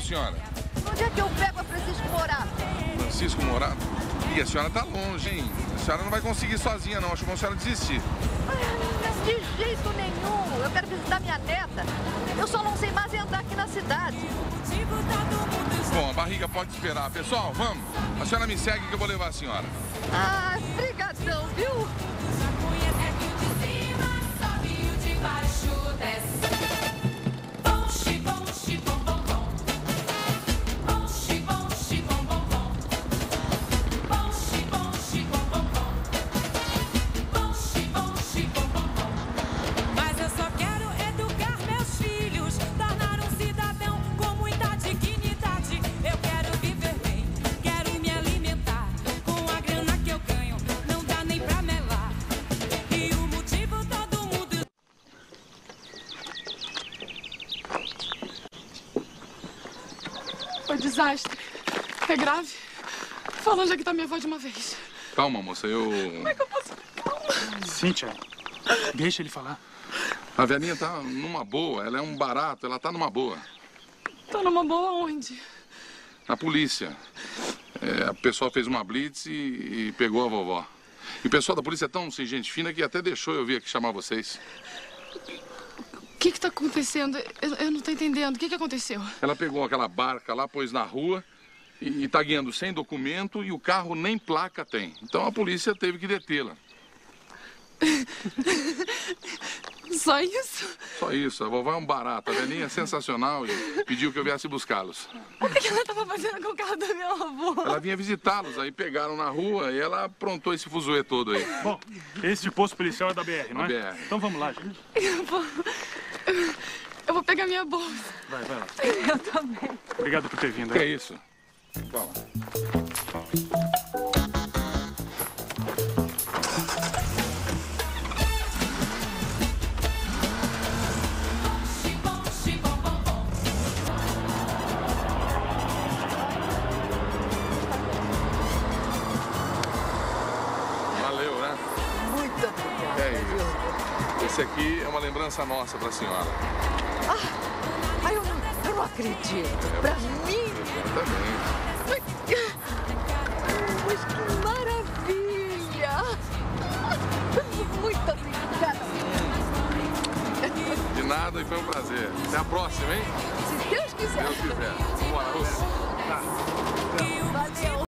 senhora? Onde é que eu pego a Francisco Morato? Francisco Morato? E a senhora tá longe, hein? A senhora não vai conseguir sozinha, não. Acho bom a senhora desistir. De jeito nenhum. Eu quero visitar minha neta. Eu só não sei mais andar aqui na cidade. Bom, a barriga pode esperar. Pessoal, vamos. A senhora me segue que eu vou levar a senhora. Ah, Foi desastre. É grave. Fala onde é que tá minha avó de uma vez. Calma, moça, eu. Como é que eu posso... Calma. Cíntia, deixa ele falar. A velhinha tá numa boa, ela é um barato, ela tá numa boa. Tá numa boa onde? A polícia. É, o pessoal fez uma blitz e, e pegou a vovó. E o pessoal da polícia é tão sem gente fina que até deixou eu vir aqui chamar vocês. O que que tá acontecendo? Eu, eu não tô entendendo. O que que aconteceu? Ela pegou aquela barca lá, pôs na rua e, e tá guiando sem documento e o carro nem placa tem. Então a polícia teve que detê-la. Só isso? Só isso, a vovó é um barato, a velhinha é sensacional e pediu que eu viesse buscá-los. O que ela tava fazendo com o carro do meu avô? Ela vinha visitá-los, aí pegaram na rua e ela aprontou esse fuzuê todo aí. Bom, esse posto policial é da BR, não é? Da BR. Então vamos lá, gente. Eu vou... Eu vou pegar minha bolsa. Vai, vai lá. Eu também. Obrigado por ter vindo. Que é isso? Fala. Valeu, né? Muito obrigada. É isso. Esse aqui é uma lembrança nossa para a senhora. Ah, mas eu, eu não acredito. Para mim? Exatamente. Mas que maravilha! Muito obrigada. De nada e foi um prazer. Até a próxima, hein? Se Deus quiser. Se Deus quiser. Vamos lá, Valeu.